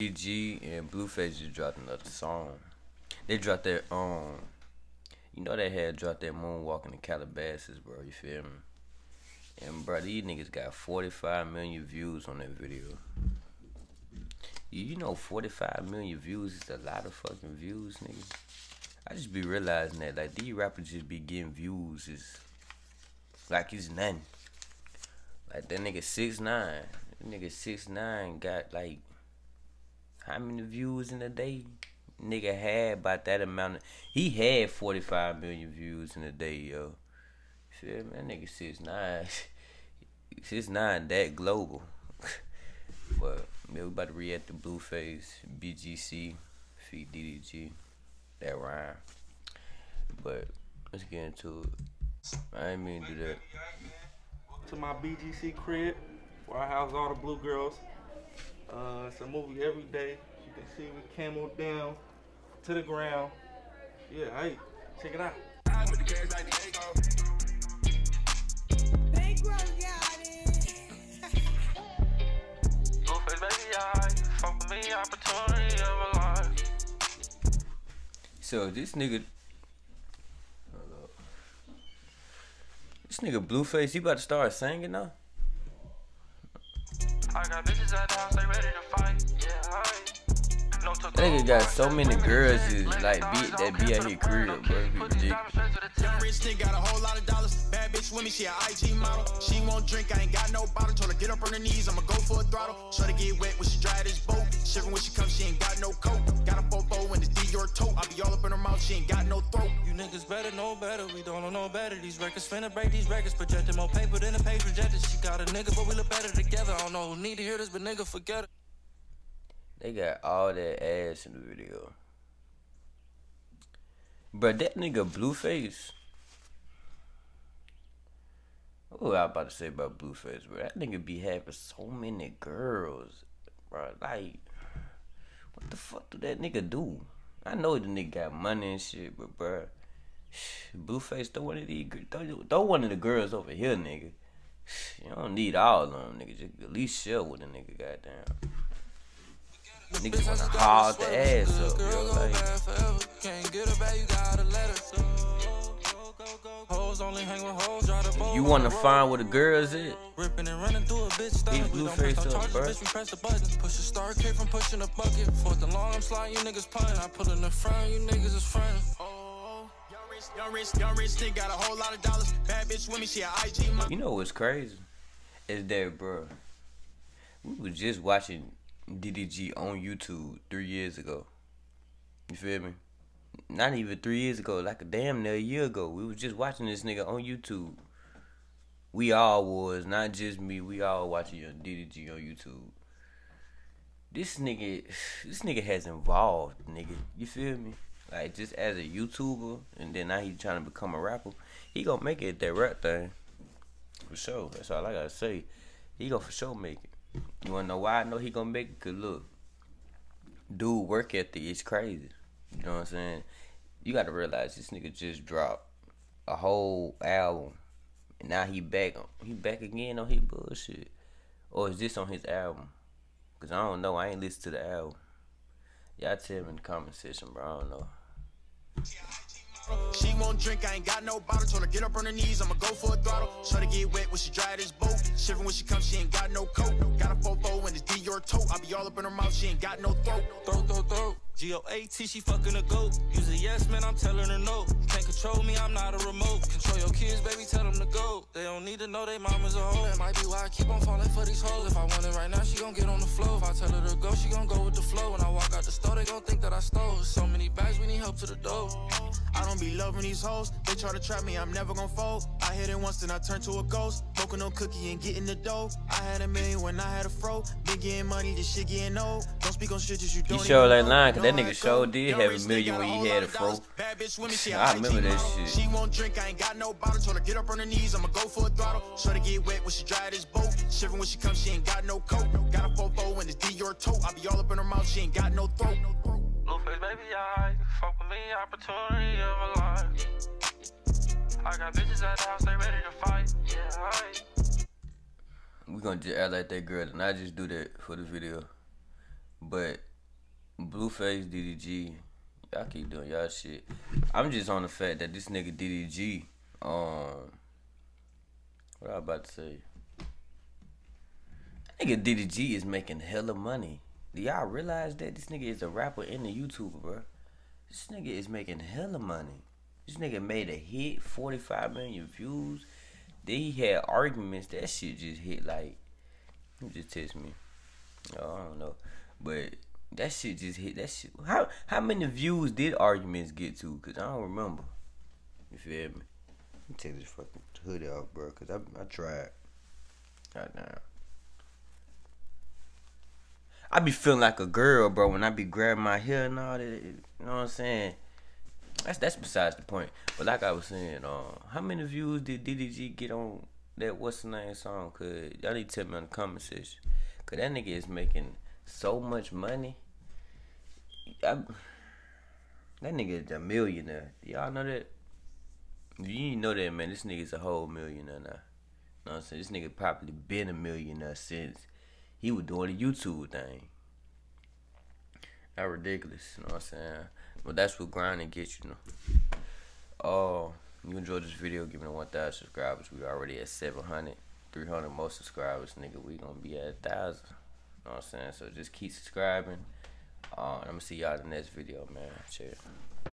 BG and Blueface just dropped another song. They dropped their um, you know they had dropped their moonwalking in Calabasas, bro. You feel me? And bro, these niggas got 45 million views on that video. You know 45 million views is a lot of fucking views, nigga. I just be realizing that like these rappers just be getting views is like it's nothing. Like that nigga six nine. That nigga six nine got like how many views in a day? Nigga had about that amount. Of, he had 45 million views in a day, yo. Feel me? That nigga six nine. Six nine that global. but man, we about to react to Blueface, BGC, Feed DDG, that rhyme. But let's get into it. I ain't mean to do that. To my BGC crib, where I house all the blue girls. Uh, it's a movie every day. You can see we camo down to the ground. Yeah, hey, check it out. So this nigga, this nigga Blueface, he about to start singing now. I got bitches at the house, they ready to fight. Yeah, no That nigga got so many girls is like be that be at his crib, bro. He ridiculous. Young rich nigga got a whole lot of dollars. Bad bitch with me, she a IG model. She won't drink, I ain't got no bottle. Told her get up on her knees, I'ma go for a throttle. Try to get wet when she dry this boat. Shivering when she comes, she ain't got no coat. Got a fofo and it's Dior tote. I be all up in her mouth, she ain't got no throat. You niggas better know better, we don't know no better. These records finna break these records, projecting more paper than a page projected. She got a nigga, but we look better together. I don't know who need to hear this, but nigga, forget it. They got all that ass in the video. But that nigga Blueface. What I about to say about Blueface, bro? That nigga be having so many girls, bro. Like, what the fuck do that nigga do? I know the nigga got money and shit, but bro, Blueface, throw one of these, throw, throw one of the girls over here, nigga. You don't need all of them, nigga. Just at least share with a nigga, goddamn. Niggas wanna hog the ass up, yo. Like, Can't you wanna find where the girls at? Ripping and running through a bitch We don't Blueface press up, bruh. bitch, we press the button. Push a star cake from pushing a bucket. Fourth and long, I'm sliding, you niggas punting. I pull in the front, you niggas is frontin'. Oh, young rich, young rich, nigga got a whole lot of dollars. Bad bitch with me, she a IG. You know what's crazy? Is that, bro, we was just watching DDG on YouTube three years ago. You feel me? Not even three years ago, like a damn near a year ago. We was just watching this nigga on YouTube. We all was, not just me. We all watching young DDG on YouTube. This nigga, this nigga has involved, nigga. You feel me? Like just as a YouTuber, and then now he trying to become a rapper. He gonna make it that rap thing. For sure. That's all I gotta say. He gonna for sure make it. You wanna know why I know he gonna make it? Cause look, dude, work ethic is crazy. You know what I'm saying? You gotta realize this nigga just dropped a whole album, and now he back. He back again on his bullshit, or is this on his album? Cause I don't know. I ain't listen to the album. Y'all tell me in the comment section, bro. I don't know. She won't drink, I ain't got no bottle. Told her get up on her knees, I'ma go for a throttle. Try to get wet when she dry this boat. Shivering when she comes, she ain't got no coat. Got a fofo and it's Dior tote. I be all up in her mouth, she ain't got no throat. Throat, throat, throat. G-O-A-T, she fucking a goat. Use a yes, man, I'm telling her no. Can't control me, I'm not a remote. Control your kids, baby, tell them to go. They don't need to know they mama's a hoe. That might be why I keep on falling for these hoes. If I want it right now, she gon' get on the floor. If I tell her to go, she gon' go with the flow. When I walk out the store, they gon' think that I stole. So many bags, we need help to the door. I don't be loving these hoes. They try to trap me, I'm never gonna fold. I hit it once, then I turn to a ghost. Broken no cookie and getting the dough. I had a million when I had a fro. Been getting money, this shit getting old. Don't speak on shit just you don't showed even that line, 'cause that nigga sure did have a million when he had a fro. dollars. Bad bitch with me, she a I remember that shit. She won't drink, I ain't got no bottle. Told her get up on her knees, I'ma go for a throttle. Try to get wet when she dry this boat. Shivering when she comes, she ain't got no coat. Got a fofo and it's Dior tote. I be all up in her mouth, she ain't got no throat. Blueface, baby, I fuck with me, opportunity of a life. I got bitches at the house, they ready to fight. Yeah, I. We gonna just act like that girl and I just do that for the video. But Blueface, DDG, y'all keep doing y'all shit. I'm just on the fact that this nigga DDG, um, what I about to say? Nigga DDG is making hella money. Do y'all realize that this nigga is a rapper and a YouTuber, bro? This nigga is making hella money. This nigga made a hit, 45 million views. Then he had arguments. That shit just hit like, you just text me. Oh, I don't know, but that shit just hit. That shit. How how many views did arguments get to? Cause I don't remember. You feel me? Let me take this fucking hoodie off, bro. Cause I I tried. God damn. I be feeling like a girl, bro, when I be grabbing my hair and all that. You know what I'm saying? That's that's besides the point. But like I was saying, uh, how many views did DDG get on that what's the name song? Cause y'all need to tell me in the comment section. Cause that nigga is making so much money. I, that nigga is a millionaire. Y'all know that? You know that, man, this nigga's a whole millionaire now. You know what I'm saying? This nigga probably been a millionaire since he was doing the YouTube thing. That ridiculous, you know what I'm saying? But that's what grinding gets you, know. Oh, you enjoyed this video, give me the 1,000 subscribers. We already at 700. 300 more subscribers, nigga. We gonna be at 1,000. You know what I'm saying? So just keep subscribing. Uh, I'm gonna see y'all in the next video, man. Cheers.